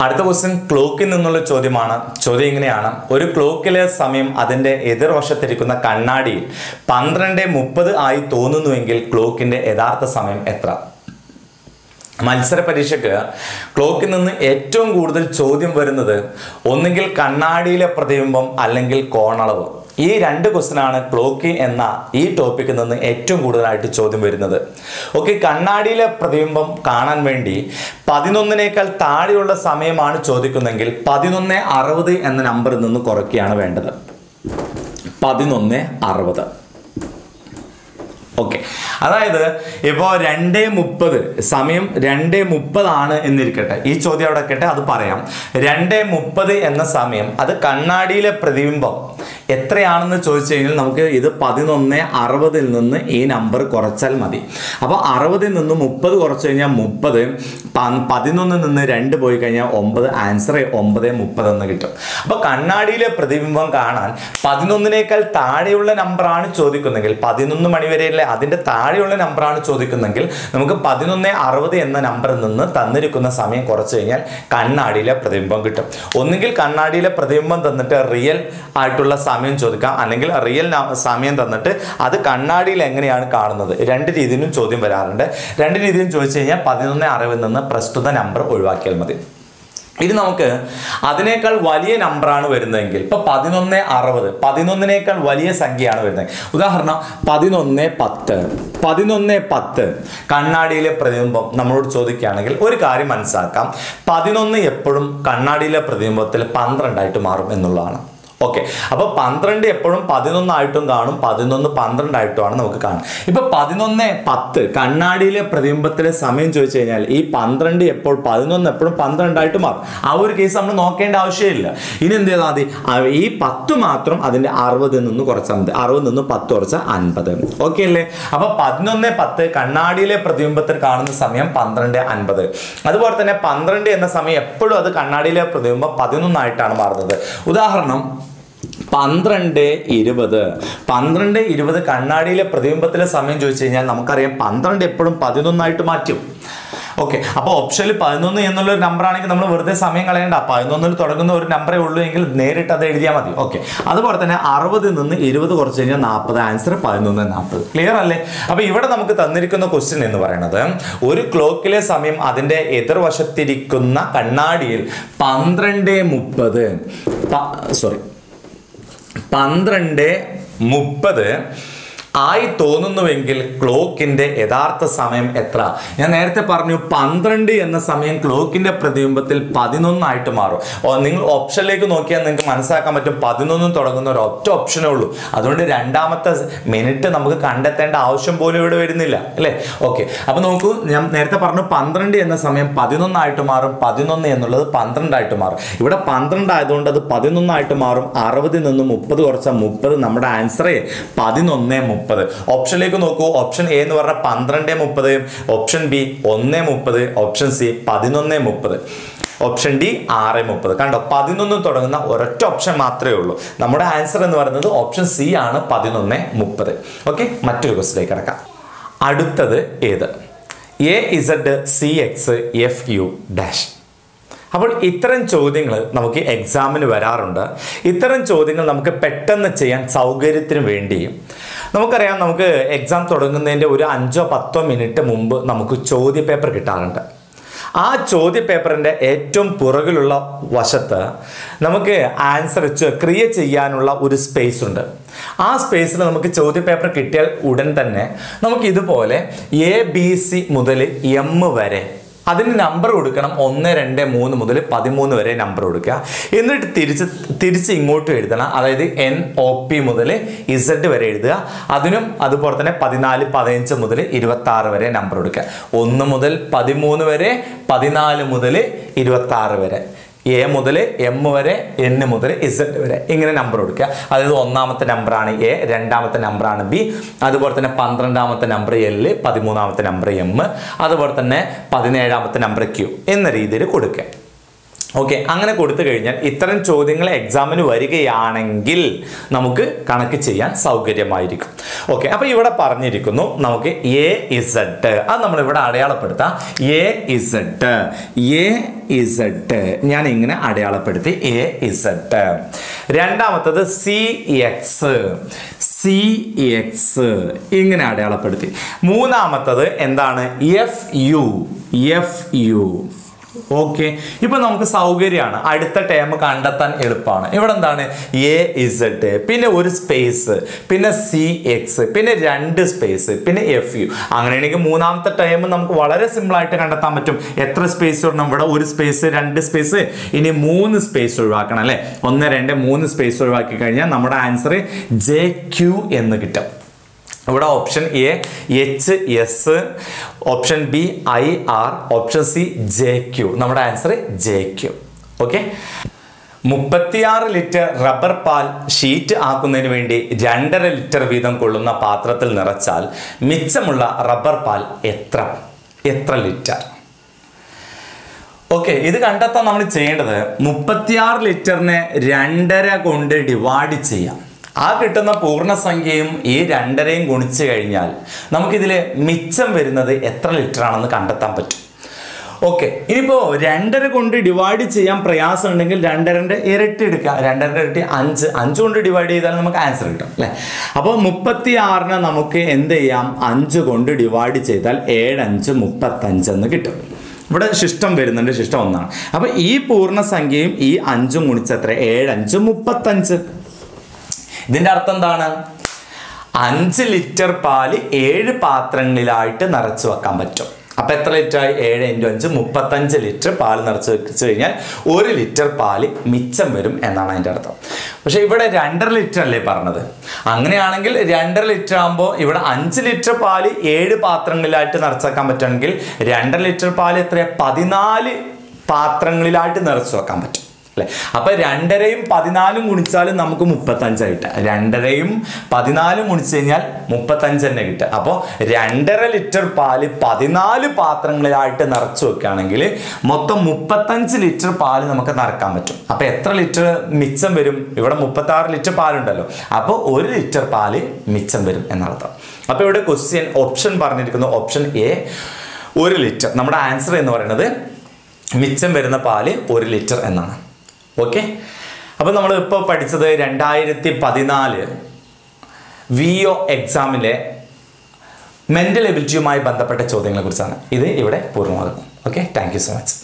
അടുത്ത ക്വസ്റ്റ്യൻ ക്ലോക്കിൽ നിന്നുള്ള ചോദ്യമാണ്. ചോദ്യം ഇങ്ങനെയാണ്. ഒരു ക്ലോക്കിലെ സമയം അതിന്റെ എതിർവശത്തിരിക്കുന്ന കണ്ണാടിയിൽ പന്ത്രണ്ട് മുപ്പത് ആയി തോന്നുന്നുവെങ്കിൽ ക്ലോക്കിന്റെ യഥാർത്ഥ സമയം എത്ര? മത്സര പരീക്ഷയ്ക്ക് ക്ലോക്കിൽ നിന്ന് ഏറ്റവും കൂടുതൽ ചോദ്യം വരുന്നത് ഒന്നുകിൽ കണ്ണാടിയിലെ പ്രതിബിംബം അല്ലെങ്കിൽ കോണളവ്. ഈ രണ്ട് ക്വസ്റ്റ്യനാണ് ക്ലോക്ക് എന്ന ഈ ടോപ്പിക്കിൽ നിന്ന് ഏറ്റവും കൂടുതലായിട്ട് ചോദ്യം വരുന്നത്. ഓക്കെ കണ്ണാടിയിലെ പ്രതിബിംബം കാണാൻ വേണ്ടി പതിനൊന്നിനേക്കാൾ താഴെയുള്ള സമയമാണ് ചോദിക്കുന്നതെങ്കിൽ പതിനൊന്ന് അറുപത് എന്ന നമ്പറിൽ നിന്ന് കുറയ്ക്കുകയാണ് വേണ്ടത്. പതിനൊന്ന് അറുപത്. ഓക്കെ അതായത് ഇപ്പോൾ രണ്ടേ മുപ്പത് സമയം രണ്ടേ മുപ്പതാണ് എന്നിരിക്കട്ടെ. ഈ ചോദ്യം അവിടെ കേട്ടെ അത് പറയാം. രണ്ടേ മുപ്പത് എന്ന സമയം അത് കണ്ണാടിയിലെ പ്രതിബിംബം എത്രയാണെന്ന് ചോദിച്ചു കഴിഞ്ഞാൽ നമുക്ക് ഇത് പതിനൊന്ന് അറുപതിൽ നിന്ന് ഈ നമ്പർ കുറച്ചാൽ മതി. അപ്പോൾ അറുപതിൽ നിന്ന് മുപ്പത് കുറച്ച് കഴിഞ്ഞാൽ മുപ്പത് പതിനൊന്നിൽ നിന്ന് രണ്ട് പോയി കഴിഞ്ഞാൽ ഒമ്പത് ആൻസർ ഒമ്പത് മുപ്പത് എന്ന് കിട്ടും. അപ്പോൾ കണ്ണാടിയിലെ പ്രതിബിംബം കാണാൻ പതിനൊന്നിനേക്കാൾ താഴെയുള്ള നമ്പറാണ് ചോദിക്കുന്നതെങ്കിൽ പതിനൊന്ന് മണി വരെയുള്ള അതിന്റെ താഴെയുള്ള നമ്പറാണ് ചോദിക്കുന്നതെങ്കിൽ നമുക്ക് പതിനൊന്ന് അറുപത് എന്ന നമ്പറിൽ നിന്ന് തന്നിരിക്കുന്ന സമയം കുറച്ച് കഴിഞ്ഞാൽ കണ്ണാടിയിലെ പ്രതിബിംബം കിട്ടും. ഒന്നുകിൽ കണ്ണാടിയിലെ പ്രതിബിംബം തന്നിട്ട് റിയൽ ആയിട്ടുള്ള സമയം ചോദിക്കാം. അല്ലെങ്കിൽ റിയൽ സമയം തന്നിട്ട് അത് കണ്ണാടിയിൽ എങ്ങനെയാണ് കാണുന്നത്? രണ്ട് രീതിയിലും ചോദ്യം വരാറുണ്ട്. രണ്ട് രീതിയിലും ചോദിച്ചു കഴിഞ്ഞാൽ പതിനൊന്ന് അറുപതിൽ നിന്ന് പ്രസ്തുത നമ്പർ ഒഴിവാക്കിയാൽ മതി. ഇനി നമുക്ക് അതിനേക്കാൾ വലിയ നമ്പറാണ് വരുന്നതെങ്കിൽ ഇപ്പൊ പതിനൊന്ന് അറുപത്. പതിനൊന്നിനേക്കാൾ വലിയ സംഖ്യയാണ് വരുന്നത്. ഉദാഹരണം പതിനൊന്ന് പത്ത്. പതിനൊന്ന് പത്ത്. കണ്ണാടിയിലെ പ്രതിബിംബം നമ്മളോട് ചോദിക്കുകയാണെങ്കിൽ ഒരു കാര്യം മനസ്സിലാക്കാം. പതിനൊന്ന് എപ്പോഴും കണ്ണാടിയിലെ പ്രതിബിംബത്തിൽ പന്ത്രണ്ടായിട്ട് മാറും എന്നുള്ളതാണ്. ഓക്കെ അപ്പോൾ പന്ത്രണ്ട് എപ്പോഴും പതിനൊന്നായിട്ടും കാണും പതിനൊന്ന് പന്ത്രണ്ടായിട്ടുമാണ് നമുക്ക് കാണും. ഇപ്പൊ പതിനൊന്ന് പത്ത് കണ്ണാടിയിലെ പ്രതിബിംബത്തിലെ സമയം ചോദിച്ചു കഴിഞ്ഞാൽ ഈ പന്ത്രണ്ട് എപ്പോൾ പതിനൊന്ന് എപ്പോഴും പന്ത്രണ്ടായിട്ട് മാറും. ആ ഒരു കേസ് നമ്മൾ നോക്കേണ്ട ആവശ്യമില്ല. ഇനി എന്ത് ചെയ്താൽ മതി? ഈ പത്ത് മാത്രം അതിന്റെ അറുപതിൽ നിന്ന് കുറച്ചാൽ മതി. അറുപതിൽ നിന്ന് പത്ത് കുറച്ച് അൻപത്. ഓക്കെ അല്ലേ? അപ്പോൾ പതിനൊന്ന് പത്ത് കണ്ണാടിയിലെ പ്രതിബിംബത്തിൽ കാണുന്ന സമയം പന്ത്രണ്ട് അൻപത്. അതുപോലെ തന്നെ പന്ത്രണ്ട് എന്ന സമയം എപ്പോഴും അത് കണ്ണാടിയിലെ പ്രതിബിംബം പതിനൊന്നായിട്ടാണ് മാറുന്നത്. ഉദാഹരണം പന്ത്രണ്ട് ഇരുപത്. പന്ത്രണ്ട് ഇരുപത് കണ്ണാടിയിലെ പ്രതിബിംബത്തിലെ സമയം ചോദിച്ചു കഴിഞ്ഞാൽ നമുക്കറിയാം പന്ത്രണ്ട് എപ്പോഴും പതിനൊന്നായിട്ട് മാറ്റും. ഓക്കെ അപ്പോൾ ഓപ്ഷനിൽ പതിനൊന്ന് എന്നുള്ള ഒരു നമ്പർ ആണെങ്കിൽ നമ്മൾ വെറുതെ സമയം കളയണ്ട. പതിനൊന്നിൽ തുടങ്ങുന്ന ഒരു നമ്പറേ ഉള്ളൂ എങ്കിൽ നേരിട്ട് അത് എഴുതിയാൽ മതി. ഓക്കെ അതുപോലെ തന്നെ അറുപതിൽ നിന്ന് ഇരുപത് കുറച്ച് കഴിഞ്ഞാൽ നാൽപ്പത് ആൻസർ പതിനൊന്ന് നാൽപ്പത് ക്ലിയർ അല്ലേ? അപ്പോൾ ഇവിടെ നമുക്ക് തന്നിരിക്കുന്ന ക്വസ്റ്റ്യൻ എന്ന് പറയുന്നത് ഒരു ക്ലോക്കിലെ സമയം അതിന്റെ എതിർവശത്തിരിക്കുന്ന കണ്ണാടിയിൽ പന്ത്രണ്ട് മുപ്പത്. സോറി പന്ത്രണ്ട് മുപ്പത് ആയി തോന്നുന്നുവെങ്കിൽ ക്ലോക്കിന്റെ യഥാർത്ഥ സമയം എത്ര? ഞാൻ നേരത്തെ പറഞ്ഞു പന്ത്രണ്ട് എന്ന സമയം ക്ലോക്കിന്റെ പ്രതിബിംബത്തിൽ പതിനൊന്നായിട്ട് മാറും. നിങ്ങൾ ഓപ്ഷനിലേക്ക് നോക്കിയാൽ നിങ്ങൾക്ക് മനസ്സിലാക്കാൻ പറ്റും പതിനൊന്നും തുടങ്ങുന്ന ഒരു ഒറ്റ ഓപ്ഷനേ ഉള്ളൂ. അതുകൊണ്ട് രണ്ടാമത്തെ മിനിറ്റ് നമുക്ക് കണ്ടെത്തേണ്ട ആവശ്യം പോലും ഇവിടെ വരുന്നില്ല അല്ലേ? ഓക്കെ. അപ്പൊ നോക്കൂ ഞാൻ നേരത്തെ പറഞ്ഞു പന്ത്രണ്ട് എന്ന സമയം പതിനൊന്നായിട്ട് മാറും. പതിനൊന്ന് എന്നുള്ളത് പന്ത്രണ്ടായിട്ട് മാറും. ഇവിടെ പന്ത്രണ്ട് ആയതുകൊണ്ട് അത് പതിനൊന്നായിട്ട് മാറും. അറുപതിൽ നിന്ന് മുപ്പത് കുറച്ച മുപ്പത്. നമ്മുടെ ആൻസറേ പതിനൊന്ന് മുപ്പത്. ഓപ്ഷനിലേക്ക് നോക്കൂ. ഓപ്ഷൻ എ എന്ന് പറഞ്ഞാൽ പന്ത്രണ്ട് മുപ്പത് ഓപ്ഷൻ ബി ഒന്ന് മുപ്പത് ഓപ്ഷൻ സി പതിനൊന്ന് മുപ്പത്. ഓപ്ഷൻ ഡി ആറ് മുപ്പത്. കണ്ടോ? പതിനൊന്ന് തുടങ്ങുന്ന ഒരൊറ്റ ഓപ്ഷൻ മാത്രമേ ഉള്ളൂ. നമ്മുടെ ആൻസർ എന്ന് പറയുന്നത് ഓപ്ഷൻ സി ആണ് പതിനൊന്ന് മുപ്പത്. ഓക്കെ മറ്റൊരു ക്വസ്റ്റിലേക്ക് കിടക്കാം. അടുത്തത് ഏത്? A Z C X F U dash അപ്പോൾ ഇത്തരം ചോദ്യങ്ങൾ നമുക്ക് എക്സാമിന് വരാറുണ്ട്. ഇത്തരം ചോദ്യങ്ങൾ നമുക്ക് പെട്ടെന്ന് ചെയ്യാൻ സൗകര്യത്തിന് വേണ്ടി നമുക്കറിയാം നമുക്ക് എക്സാം തുടങ്ങുന്നതിന്റെ ഒരു അഞ്ചോ പത്തോ മിനിറ്റ് മുമ്പ് നമുക്ക് ചോദ്യ പേപ്പർ കിട്ടാറുണ്ട്. ആ ചോദ്യ പേപ്പറിന്റെ ഏറ്റവും പുറകിലുള്ള വശത്ത് നമുക്ക് ആൻസർ ക്രിയ ചെയ്യാനുള്ള ഒരു സ്പേസ് ഉണ്ട്. ആ സ്പേസിൽ നമുക്ക് ചോദ്യ പേപ്പർ കിട്ടിയാൽ ഉടൻ തന്നെ നമുക്ക് ഇതുപോലെ എ ബി സി മുതൽ എം വരെ അതിന് നമ്പർ കൊടുക്കണം ഒന്ന് രണ്ട് മൂന്ന് മുതൽ പതിമൂന്ന് വരെ നമ്പർ കൊടുക്കുക. എന്നിട്ട് തിരിച്ച് തിരിച്ച് ഇങ്ങോട്ട് എഴുതണം. അതായത് എൻ ഒ പി മുതൽ ഇസഡ് വരെ എഴുതുക. അതിനും അതുപോലെ തന്നെ പതിനാല് പതിനഞ്ച് മുതൽ ഇരുപത്തി ആറ് വരെ നമ്പർ കൊടുക്കുക. ഒന്ന് മുതൽ പതിമൂന്ന് വരെ പതിനാല് മുതൽ ഇരുപത്തി ആറ് വരെ. എ മുതൽ എം വരെ എൻ മുതൽ ഇസഡ് വരെ. ഇങ്ങനെ നമ്പർ കൊടുക്കുക. അതായത് ഒന്നാമത്തെ നമ്പറാണ് എ രണ്ടാമത്തെ നമ്പറാണ് ബി അതുപോലെ തന്നെ പന്ത്രണ്ടാമത്തെ നമ്പർ എൽ പതിമൂന്നാമത്തെ നമ്പർ എം അതുപോലെ തന്നെ പതിനേഴാമത്തെ നമ്പർ ക്യൂ എന്ന രീതിയിൽ കൊടുക്കുക. ഓക്കെ അങ്ങനെ കൊടുത്തു കഴിഞ്ഞാൽ ഇത്തരം ചോദ്യങ്ങൾ എക്സാമിന് വരികയാണെങ്കിൽ നമുക്ക് കണക്ക് ചെയ്യാൻ സൗകര്യമായിരിക്കും. ഓക്കെ അപ്പൊ ഇവിടെ പറഞ്ഞിരിക്കുന്നു നമുക്ക് എ ഇസഡ് അത് നമ്മൾ ഇവിടെ അടയാളപ്പെടുത്താം. എ ഇസഡ് എ ഇസഡ് ഞാൻ ഇങ്ങനെ അടയാളപ്പെടുത്തി എ ഇസഡ് രണ്ടാമത്തത് സി എക്സ് സി എക്സ് ഇങ്ങനെ അടയാളപ്പെടുത്തി. മൂന്നാമത്തത് എന്താണ്? F U F U okay ഇപ്പൊ നമുക്ക് സൗകര്യമാണ്. അടുത്ത ടേം കണ്ടെത്താൻ എളുപ്പമാണ്. ഇവിടെ എന്താണ്? എ ഇസഡ് പിന്നെ ഒരു സ്പേസ് പിന്നെ സി എക്സ് പിന്നെ രണ്ട് സ്പേസ് പിന്നെ എഫ് യു അങ്ങനെയാണെങ്കിൽ മൂന്നാമത്തെ ടേം നമുക്ക് വളരെ സിമ്പിൾ ആയിട്ട് കണ്ടെത്താൻ പറ്റും. എത്ര സ്പേസ് ഇടണം ഇവിടെ ഒരു സ്പേസ് രണ്ട് സ്പേസ് ഇനി മൂന്ന് സ്പേസ് ഒഴിവാക്കണം അല്ലേ? ഒന്ന് രണ്ട് മൂന്ന് സ്പേസ് ഒഴിവാക്കി കഴിഞ്ഞാൽ നമ്മുടെ ആൻസർ ജെ ക്യു എന്ന് കിട്ടും. ഇവിടെ option A H S option B I R option C J Q നമ്മുടെ ആൻസർ ജെ ക്യു ഓക്കെ മുപ്പത്തിയാറ് ലിറ്റർ റബ്ബർ പാൽ ഷീറ്റ് ആക്കുന്നതിന് വേണ്ടി രണ്ടര ലിറ്റർ വീതം കൊള്ളുന്ന പാത്രത്തിൽ നിറച്ചാൽ മിച്ചമുള്ള റബ്ബർ പാൽ എത്ര? എത്ര ലിറ്റർ? ഓക്കെ ഇത് കണ്ടെത്താൻ നമ്മൾ ചെയ്യേണ്ടത് മുപ്പത്തിയാറ് ലിറ്ററിനെ രണ്ടര കൊണ്ട് ഡിവൈഡ് ചെയ്യാം. ആ കിട്ടുന്ന പൂർണസംഖ്യയും ഈ രണ്ടരയും ഗുണിച്ചു കഴിഞ്ഞാൽ നമുക്കിതിൽ മിച്ചം വരുന്നത് എത്ര ലിറ്റർ ആണെന്ന് കണ്ടെത്താൻ പറ്റും. ഓക്കെ ഇനിയിപ്പോൾ രണ്ടര കൊണ്ട് ഡിവൈഡ് ചെയ്യാൻ പ്രയാസം ഉണ്ടെങ്കിൽ രണ്ടരന്റെ ഇരട്ടി എടുക്കുക. രണ്ടരന്റെ ഇരട്ടി അഞ്ച്. അഞ്ച് കൊണ്ട് ഡിവൈഡ് ചെയ്താൽ നമുക്ക് ആൻസർ കിട്ടും അല്ലേ? അപ്പോൾ മുപ്പത്തി ആറിന് നമുക്ക് എന്ത് ചെയ്യാം? അഞ്ച് കൊണ്ട് ഡിവൈഡ് ചെയ്താൽ ഏഴഞ്ച് മുപ്പത്തഞ്ച് എന്ന് കിട്ടും. ഇവിടെ ശിഷ്ടം വരുന്നുണ്ട് ശിഷ്ടം ഒന്നാണ്. അപ്പോൾ ഈ പൂർണസംഖ്യയും ഈ അഞ്ചും ഗുണിച്ചത്ര ഏഴഞ്ച് മുപ്പത്തഞ്ച്. ഇതിന്റെ അർത്ഥം എന്താണ്? അഞ്ച് ലിറ്റർ പാൽ ഏഴ് പാത്രങ്ങളിലായിട്ട് നിറച്ചു വെക്കാൻ പറ്റും. അപ്പൊ എത്ര ലിറ്റർ ആയി ഏഴ് ഇന്റു അഞ്ച് മുപ്പത്തഞ്ച് ലിറ്റർ പാൽ നിറച്ച് വെച്ച് കഴിഞ്ഞാൽ ഒരു ലിറ്റർ പാൽ മിച്ചം വരും എന്നാണ് അതിന്റെ അർത്ഥം. പക്ഷേ ഇവിടെ രണ്ടര ലിറ്റർ അല്ലേ പറഞ്ഞത്? അങ്ങനെയാണെങ്കിൽ രണ്ടര ലിറ്റർ ആകുമ്പോൾ ഇവിടെ അഞ്ച് ലിറ്റർ പാൽ ഏഴ് പാത്രങ്ങളിലായിട്ട് നിറച്ചേക്കാൻ പറ്റുമെങ്കിൽ രണ്ടര ലിറ്റർ പാൽ എത്ര പതിനാല് പാത്രങ്ങളിലായിട്ട് നിറച്ചു വെക്കാൻ പറ്റും. അല്ലെ? അപ്പൊ രണ്ടരയും പതിനാലും ഗുണിച്ചാലും നമുക്ക് മുപ്പത്തഞ്ച് കിട്ടുക രണ്ടരയും പതിനാലും ഗുണിച്ചു കഴിഞ്ഞാൽ മുപ്പത്തഞ്ച് തന്നെ കിട്ടുക. അപ്പോൾ രണ്ടര ലിറ്റർ പാൽ പതിനാല് പാത്രങ്ങളിലായിട്ട് നിറച്ചു വെക്കുകയാണെങ്കിൽ മൊത്തം മുപ്പത്തഞ്ച് ലിറ്റർ പാൽ നമുക്ക് നിറക്കാൻ പറ്റും. അപ്പൊ എത്ര ലിറ്റർ മിച്ചം വരും? ഇവിടെ മുപ്പത്തി ആറ് ലിറ്റർ പാലുണ്ടല്ലോ. അപ്പോൾ ഒരു ലിറ്റർ പാൽ മിച്ചം വരും എന്നർത്ഥം. അപ്പോൾ ഇവിടെ ക്വസ്റ്റ്യൻ ഓപ്ഷൻ പറഞ്ഞിരിക്കുന്നു. ഓപ്ഷൻ എ ഒരു ലിറ്റർ. നമ്മുടെ ആൻസർ എന്ന് പറയുന്നത് മിച്ചം വരുന്ന പാൽ ഒരു ലിറ്റർ എന്നാണ്. ഓക്കെ അപ്പോൾ നമ്മൾ ഇപ്പോൾ പഠിച്ചത് രണ്ടായിരത്തി പതിനാല് വി ഒ എക്സാമിലെ മെന്റൽ എബിലിറ്റിയുമായി ബന്ധപ്പെട്ട ചോദ്യങ്ങളെക്കുറിച്ചാണ് ഇത് ഇവിടെ പൂർണമാകുന്നത് ഓക്കെ താങ്ക് സോ മച്ച്